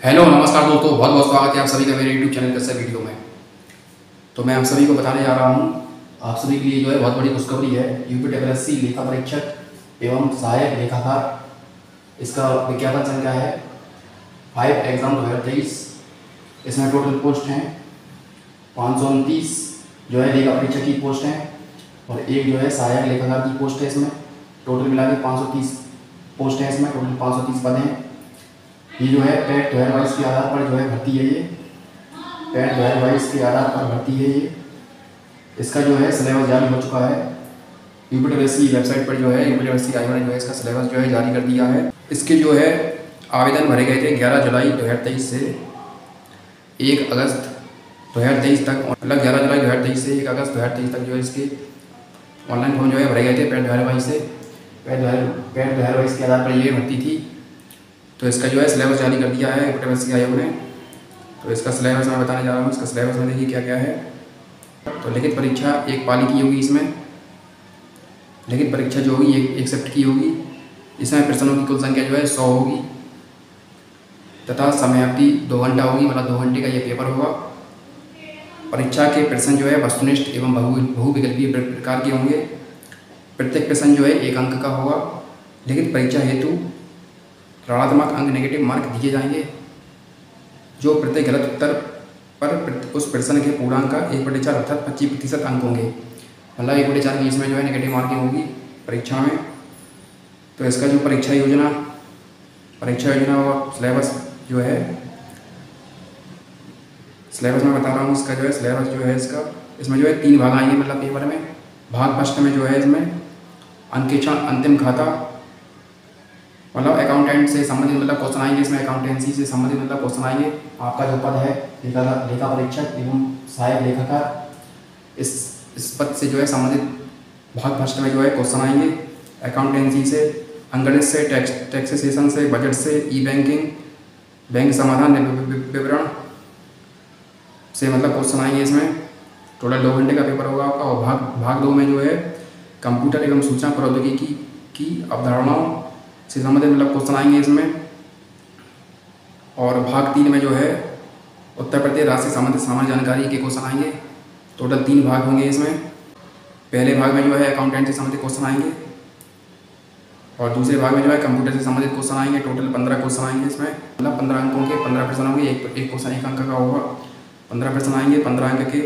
Hello नमस्कार दोस्तों। बहुत बहुत स्वागत है आप सभी का मेरे यूट्यूब चैनल के वीडियो में। तो मैं आप सभी को बताने जा रहा हूँ, आप सभी के लिए जो है बहुत बड़ी खुशखबरी है। यूपी डब्ल्यू लेखा परीक्षक एवं सहायक लेखाकार, इसका विज्ञापन संख्या है फाइव एग्ज़ाम दो हज़ार तेईस। इसमें टोटल पोस्ट हैं, पाँच सौ उनतीस जो है लेखा परीक्षक की पोस्ट हैं और एक जो है सहायक लेखाकार की पोस्ट है इसमें। टोटल मिला के पाँच सौ तीस पोस्ट है इसमें टोटल पाँच सौ तीस पद हैं। ये जो है पेट दो बाईस के आधार पर जो है भर्ती है ये पैट दो बाईस के आधार पर भर्ती है ये इसका जो है सिलेबस जारी हो चुका है यूपीडब्ल्यूएससी वेबसाइट पर जो है यूपीडब्ल्यूएससी आयोग ने जो है इसका सिलेबस जो है जारी कर दिया है इसके जो है आवेदन भरे गए थे ग्यारह जुलाई दो हज़ार तेईस से एक अगस्त दो हज़ार तेईस तक मतलब ग्यारह जुलाई दो हज़ार तेईस से एक अगस्त दो हज़ार तेईस तक जो है इसके ऑनलाइन फॉर्म जो है भरे गए थे पेट दो से पैट दो पेट दो के आधार पर ये भर्ती थी तो इसका जो है सिलेबस जारी कर दिया है यूपीडब्ल्यूएससी आयोग ने। तो इसका सिलेबस मैं बताने जा रहा हूँ, इसका सिलेबस में देखिए क्या क्या है। तो लिखित परीक्षा एक पाली की होगी इसमें। लिखित परीक्षा जो होगी, एक एक की होगी। इसमें प्रश्नों की कुल संख्या जो है सौ होगी। तथा समयावधि दो घंटा होगी मतलब दो घंटे का ये पेपर होगा। परीक्षा के प्रश्न जो है वस्तुनिष्ठ एवं बहु, बहुविकल्पीय प्रकार के होंगे। प्रत्येक प्रश्न जो है एक अंक का होगा। लिखित परीक्षा हेतु ऋणात्मक अंक नेगेटिव मार्क दिए जाएँगे, जो प्रत्येक गलत उत्तर पर उस प्रश्न के पूर्णांक का एक बटे चार अर्थात पच्चीस प्रतिशत अंक होंगे। मतलब एक बटे चार की इसमें जो है नेगेटिव मार्किंग होगी परीक्षा में। तो इसका जो परीक्षा योजना परीक्षा योजना और सिलेबस जो है सिलेबस में बता रहा हूँ इसका जो है सिलेबस जो है इसका, इसमें जो है तीन भाग आएँगे मतलब पेपर में। भाग फ़र्स्ट में जो है इसमें अंकेक्षण, अंतिम खाता मतलब अकाउंटेंट से संबंधित मतलब क्वेश्चन आएँगे इसमें अकाउंटेंसी से संबंधित मतलब क्वेश्चन आएँगे। आपका जो पद है, लेखा लेखा परीक्षक एवं सहायक लेखाकार इस इस पद से जो है संबंधित भाग फ़र्स्ट में जो है क्वेश्चन आएँगे। अकाउंटेंसी से, अंगणित से टैक्स टैक्सेशन से बजट से ई बैंकिंग बैंक समाधान विवरण से मतलब क्वेश्चन आएँगे इसमें। टोटल दो घंटे का पेपर होगा आपका और भाग भाग दो में जो है कंप्यूटर एवं सूचना प्रौद्योगिकी की अवधारणाओं से संबंधित मतलब क्वेश्चन आएँगे इसमें। और भाग तीन में जो है, उत्तर प्रदेश राज्य से संबंधित सामान्य जानकारी के क्वेश्चन आएँगे। टोटल तीन भाग होंगे इसमें। पहले भाग में जो है अकाउंटेंट से संबंधित क्वेश्चन आएँगे। और दूसरे भाग में जो है कंप्यूटर से संबंधित क्वेश्चन आएँगे। टोटल पंद्रह क्वेश्चन आएँगे इसमें। मतलब पंद्रह अंकों के पंद्रह प्रश्न होंगे। एक एक क्वेश्चन एक अंक का होगा। पंद्रह प्रश्न आएँगे पंद्रह अंक के।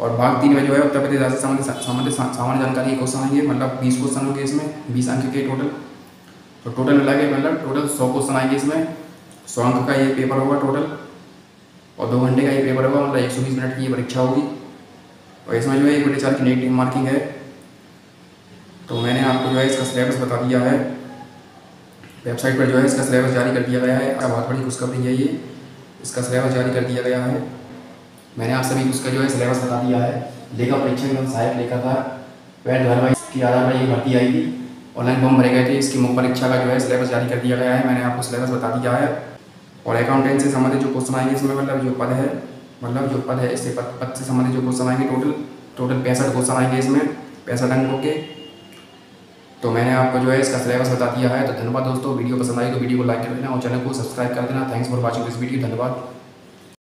और भाग तीन में जो है उत्तर प्रदेश राज्य से संबंधित सामान्य जानकारी के क्वेश्चन आएँगे। मतलब बीस क्वेश्चन होंगे इसमें। बीस अंक के टोटल तो टोटल मिला के मतलब टोटल सौ क्वेश्चन आएँगे इसमें। सौ अंक का ये पेपर होगा टोटल और दो घंटे का ये पेपर होगा मतलब एक सौ बीस मिनट की ये परीक्षा होगी। और इसमें जो है एक बटे चार की नेगेटिव मार्किंग है। तो मैंने आपको जो है, इसका सिलेबस बता दिया है। वेबसाइट पर जो है, इसका सिलेबस जारी कर दिया गया है। बहुत बड़ी खुशखबरी है ये। इसका सिलेबस जारी कर दिया गया है। मैंने आप सभी उसका जो है सिलेबस बता दिया है। लेखा परीक्षा एवं सहायक लेखाकार वह धारावाहिक की आधार पर ये भर्ती आई थी ऑनलाइन फॉर्म भरे गए थे। इसकी मुख्य परीक्षा का जो है सिलेबस जारी कर दिया गया है। मैंने आपको सिलेबस बता दिया है। और अकाउंटेंट से संबंधित जो क्वेश्चन आएँगे इसमें मतलब जो पद है मतलब जो पद है, इससे पद पद से संबंधित जो क्वेश्चन आएँगे टोटल टोटल पैंसठ क्वेश्चन आएँगे इसमें, पैंसठ अंकों के तो मैंने आपको जो है इसका सिलेबस बता दिया है। तो धन्यवाद दोस्तों। वीडियो पसंद आई तो वीडियो को लाइक कर देना और चैनल को सब्सक्राइब कर देना। Thanks for watching this video धन्यवाद।